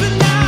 for now.